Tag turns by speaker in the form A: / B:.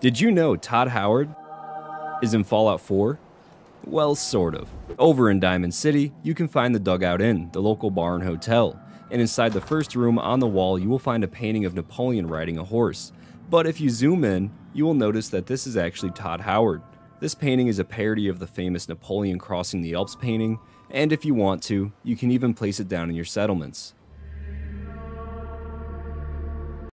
A: Did you know Todd Howard is in Fallout 4? Well, sort of. Over in Diamond City, you can find the Dugout Inn, the local bar and hotel, and inside the first room on the wall, you will find a painting of Napoleon riding a horse. But if you zoom in, you will notice that this is actually Todd Howard. This painting is a parody of the famous Napoleon crossing the Alps painting, and if you want to, you can even place it down in your settlements.